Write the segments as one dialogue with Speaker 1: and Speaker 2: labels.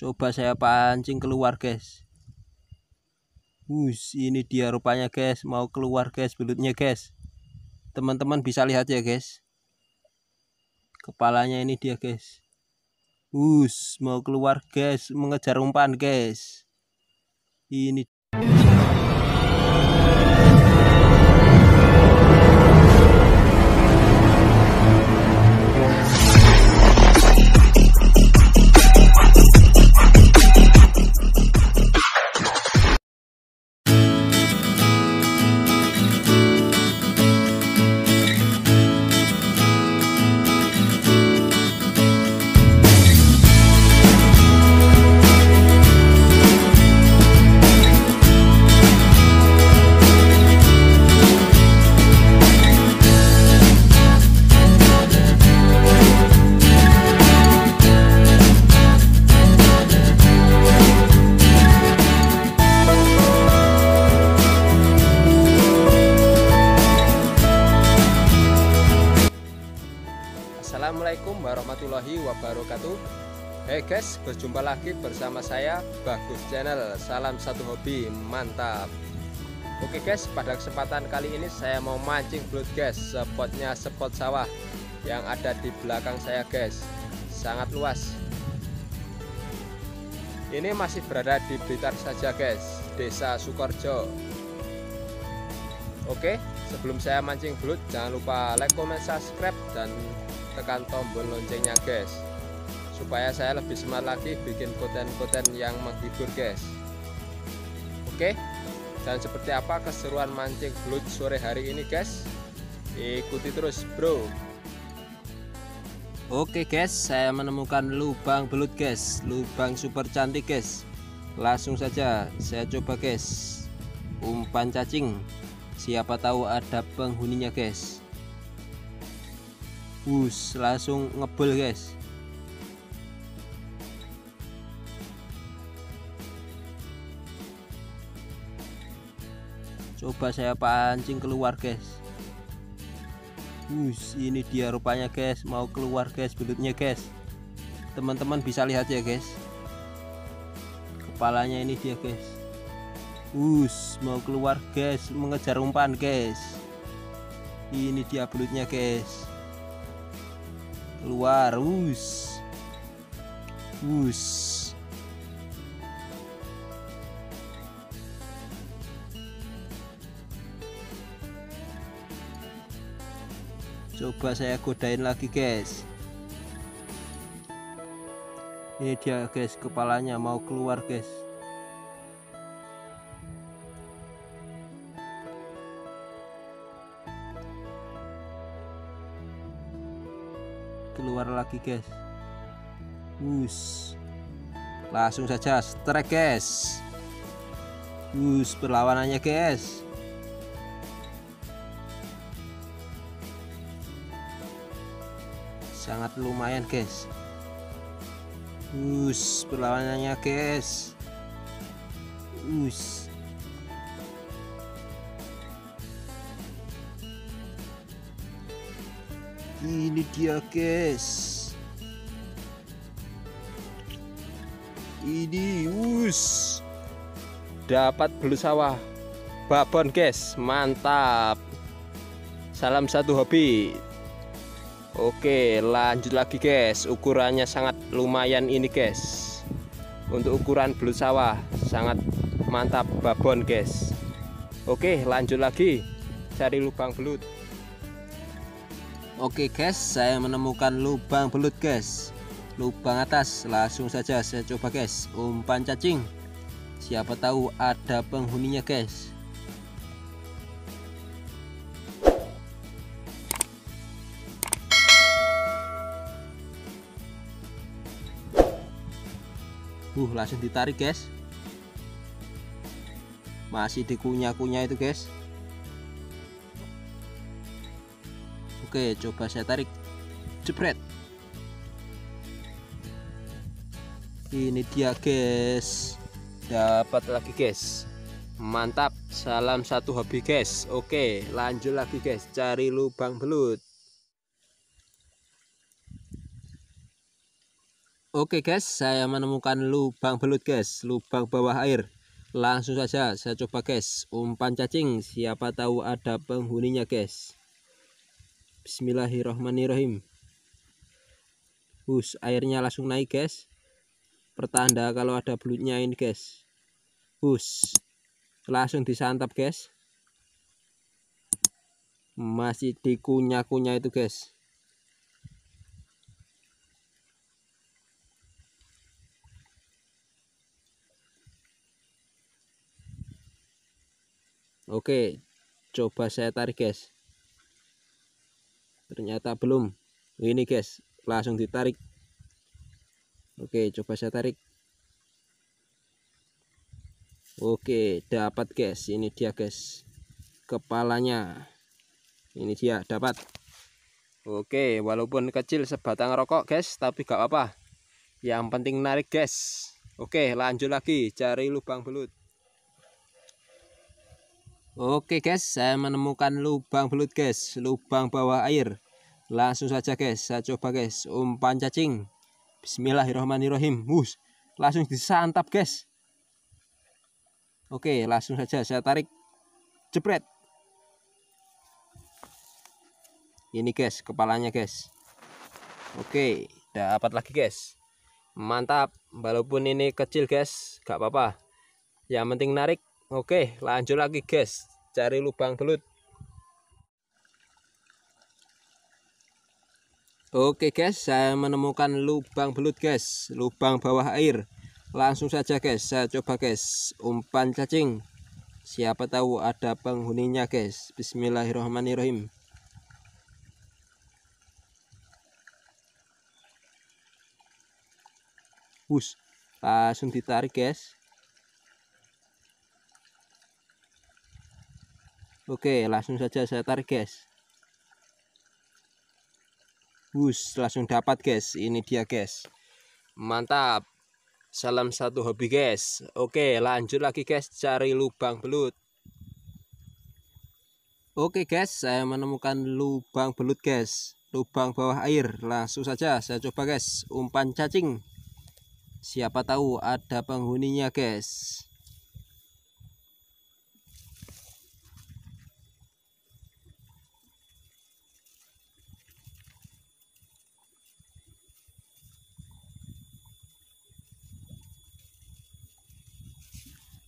Speaker 1: Coba saya pancing keluar guys. Wus, ini dia rupanya guys, mau keluar guys belutnya guys. Teman-teman bisa lihat ya guys. Kepalanya ini dia guys. Wus, mau keluar guys, mengejar umpan guys. Ini berjumpa lagi bersama saya Bagus Channel. Salam satu hobi, mantap. Oke guys, pada kesempatan kali ini saya mau mancing belut guys Spotnya spot sawah yang ada di belakang saya guys. Sangat luas. Ini masih berada di Blitar saja guys Desa Sukorjo. Oke, sebelum saya mancing belut jangan lupa like, comment, subscribe dan tekan tombol loncengnya guys supaya saya lebih semangat lagi bikin konten-konten yang menghibur guys. Oke? Dan seperti apa keseruan mancing belut sore hari ini guys? Ikuti terus bro. Oke guys saya menemukan lubang belut guys. Lubang super cantik guys. Langsung saja saya coba guys. Umpan cacing. Siapa tahu ada penghuninya guys. Us langsung ngebel guys coba saya pancing keluar guys. Us ini dia rupanya guys. Mau keluar guys belutnya guys. Teman-teman bisa lihat ya guys. Kepalanya ini dia guys. Us mau keluar guys. Mengejar umpan guys. Ini dia belutnya guys. Keluar us us coba saya godain lagi guys. Ini dia guys kepalanya. Mau keluar guys. Keluar lagi guys. Us. Langsung saja strike guys. Us perlawanannya guys sangat lumayan guys. Us perlawanannya guys. Us. Ini dia guys. Ini us. Dapat belut sawah. Babon guys. Mantap. Salam satu hobi oke lanjut lagi guys ukurannya sangat lumayan ini guys untuk ukuran belut sawah sangat mantap babon guys oke lanjut lagi cari lubang belut Oke guys, saya menemukan lubang belut guys. Lubang atas, langsung saja saya coba guys. Umpan cacing. Siapa tahu ada penghuninya guys. Uh, langsung ditarik guys. Masih dikunyah-kunyah itu guys. Oke coba saya tarik. Jepret ini dia guys. Dapat lagi guys. Mantap. Salam satu hobi guys. Oke lanjut lagi guys. Cari lubang belut Oke guys, saya menemukan lubang belut guys, lubang bawah air. Langsung saja saya coba guys, umpan cacing, siapa tahu ada penghuninya guys. Bismillahirrahmanirrahim. Hus, airnya langsung naik guys. Pertanda kalau ada belutnya ini guys. Hus, langsung disantap guys. Masih dikunyah-kunyah itu guys. Oke, coba saya tarik guys. Ternyata belum. Ini guys, langsung ditarik. Oke, coba saya tarik. Oke, dapat guys. Ini dia guys. Kepalanya. Ini dia, dapat. Oke, walaupun kecil sebatang rokok guys, tapi gak apa-apa. Yang penting narik guys. Oke, lanjut lagi cari lubang belut. Oke guys, saya menemukan lubang belut guys, lubang bawah air. Langsung saja guys, saya coba guys, umpan cacing. Bismillahirrahmanirrahim. Hus, langsung disantap guys. Oke, langsung saja saya tarik. Jepret. Ini guys, kepalanya guys. Oke, dapat lagi guys. Mantap, walaupun ini kecil guys, gak apa-apa. Yang penting narik Oke lanjut lagi guys. Cari lubang belut. Oke guys saya menemukan lubang belut guys. Lubang bawah air. Langsung saja guys saya coba guys. Umpan cacing. Siapa tahu ada penghuninya guys. Bismillahirrahmanirrahim. Bus langsung ditarik guys Oke langsung saja saya tarik guys. Wus langsung dapat guys. Ini dia guys. Mantap. Salam satu hobi guys. Oke lanjut lagi guys. Cari lubang belut. Oke guys. Saya menemukan lubang belut guys. Lubang bawah air. Langsung saja saya coba guys. Umpan cacing. Siapa tahu ada penghuninya guys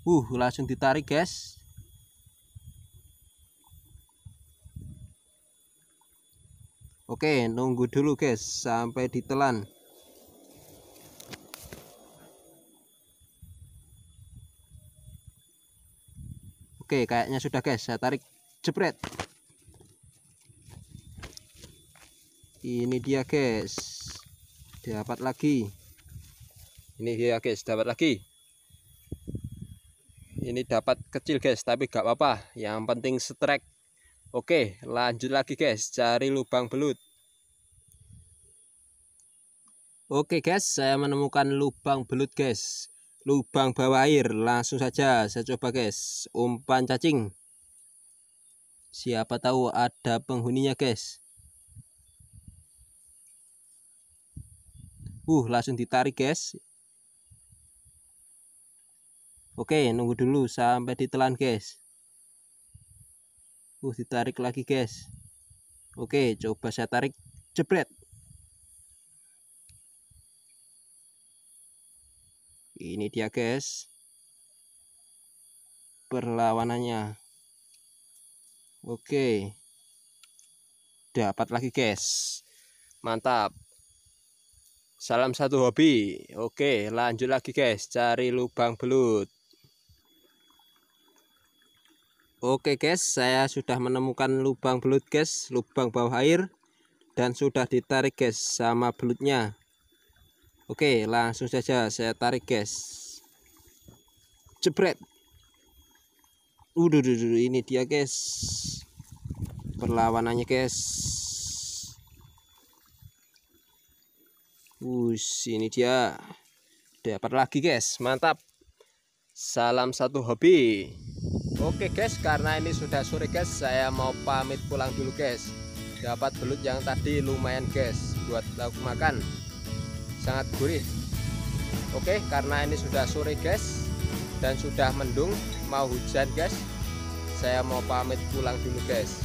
Speaker 1: Uh, langsung ditarik, guys. Oke, nunggu dulu, guys, sampai ditelan. Oke, kayaknya sudah, guys. Saya tarik jepret. Ini dia, guys. Dapat lagi. Ini dia, guys, dapat lagi ini dapat kecil guys tapi gak apa-apa. Yang penting strike oke lanjut lagi guys. Cari lubang belut. Oke guys saya menemukan lubang belut guys. Lubang bawah air. Langsung saja saya coba guys. Umpan cacing. Siapa tahu ada penghuninya guys. Uh langsung ditarik guys Oke, nunggu dulu sampai ditelan, guys. Uh, ditarik lagi, guys. Oke, coba saya tarik, jebret. Ini dia, guys. Perlawanannya. Oke. Dapat lagi, guys. Mantap. Salam satu hobi. Oke, lanjut lagi, guys. Cari lubang belut. Oke guys, saya sudah menemukan lubang belut guys, lubang bawah air dan sudah ditarik guys sama belutnya. Oke, langsung saja saya tarik guys. Jebret. Udah, ini dia guys. Perlawanannya guys. Us, ini dia. Dapat lagi guys, mantap. Salam satu hobi. Oke guys karena ini sudah sore guys saya mau pamit pulang dulu guys. Dapat belut yang tadi lumayan guys buat lauk makan. Sangat gurih. Oke karena ini sudah sore guys dan sudah mendung mau hujan guys saya mau pamit pulang dulu guys.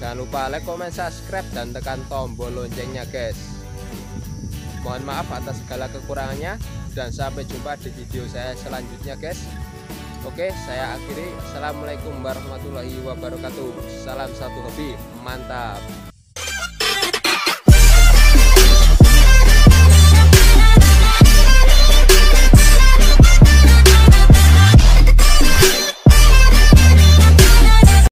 Speaker 1: Jangan lupa like comment subscribe dan tekan tombol loncengnya guys. Mohon maaf atas segala kekurangannya dan sampai jumpa di video saya selanjutnya guys oke saya akhiri. Assalamualaikum warahmatullahi wabarakatuh. Salam satu hobi mantap